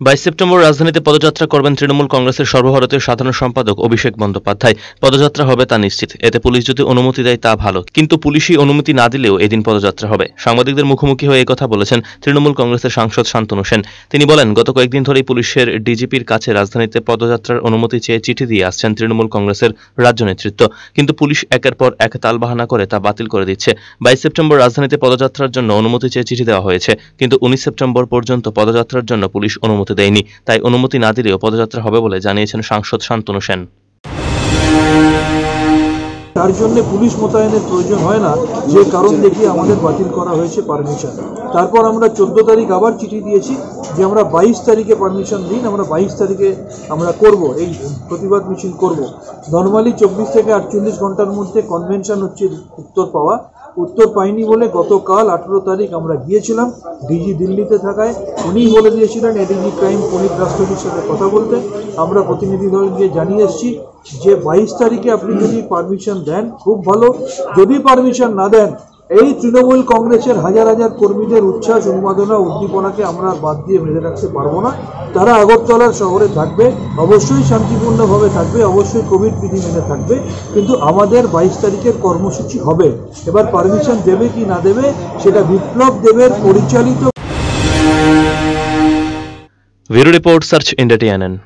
বাইশ সেপ্টেম্বর রাজধানীতে পদযাত্রা করবেন তৃণমূল কংগ্রেসের সর্বভারতীয় সাধারণ সম্পাদক অভিষেক বন্দ্যোপাধ্যায়। পদযাত্রা হবে তা নিশ্চিত। এতে পুলিশ যদি অনুমতি দেয় তা ভালো। কিন্তু পুলিশই অনুমতি না দিলেও এদিন পদযাত্রা হবে। সাংবাদিকদের মুখোমুখি হয়ে কথা বলেছেন তৃণমূল কংগ্রেসের সাংসদ শান্তনু সেন। তিনি বলেন, গত কয়েকদিন ধরেই পুলিশের ডিজিপির কাছে রাজধানীতে পদযাত্রার অনুমতি চেয়ে চিঠি দিয়ে আসছেন তৃণমূল কংগ্রেসের রাজ্য নেতৃত্ব। কিন্তু পুলিশ একের পর এক তালবাহানা করে তা বাতিল করে দিচ্ছে। বাইশ সেপ্টেম্বর রাজধানীতে পদযাত্রার জন্য অনুমতি চেয়ে চিঠি দেওয়া হয়েছে। কিন্তু উনিশ সেপ্টেম্বর পর্যন্ত পদযাত্রার জন্য পুলিশ অনুমতি দেয়নি, তাই অনুমতি না দিলেও পদযাত্রা হবে বলে জানিয়েছেন সাংসদ শান্তনু সেন। তার জন্য পুলিশ মোতায়েনের প্রয়োজন হয় না, যে কারণ দেখিয়ে আমাদের বাতিল করা হয়েছে পারমিশন। তারপর আমরা চোদ্দ তারিখ আবার চিঠি দিয়েছি যে আমরা বাইশ তারিখে পারমিশন দিন, আমরা বাইশ তারিখে আমরা করব, এই প্রতিবাদ মিছিল করব। নর্মালি চব্বিশ থেকে আটচল্লিশ ঘণ্টার মধ্যে কনভেনশন হচ্ছে উত্তর পাওয়া। উত্তর পাইনি বলে গতকাল আঠেরো তারিখ আমরা গিয়েছিলাম, ডিজি দিল্লিতে থাকায় উনিই বলে দিয়েছিলেন, এডিজি ক্রাইম পুলিশ রাষ্ট্রপতির সাথে কথা বলতে। আমরা প্রতিনিধি দল গিয়ে জানিয়ে এসেছি যে, বাইশ তারিখে আপনি যদি পারমিশন দেন, খুব ভালো। যদি পারমিশন না দেন, এই তৃণমূল কংগ্রেসের হাজার হাজার কর্মীদের উচ্ছ্বাস, উন্মাদনা, উদ্দীপনাকে আমরা বাদ দিয়ে মেরে রাখতে পারব না। তারা আগরতলার শহরে থাকবে, অবশ্যই শান্তিপূর্ণভাবে থাকবে, অবশ্যই কোভিড বিধি মেনে থাকবে, কিন্তু আমাদের বাইশ তারিখের কর্মসূচি হবে। এবার পারমিশন দেবে কি না দেবে, সেটা বিপ্লব দেবের পরিচালিত Video Report Search entertainment.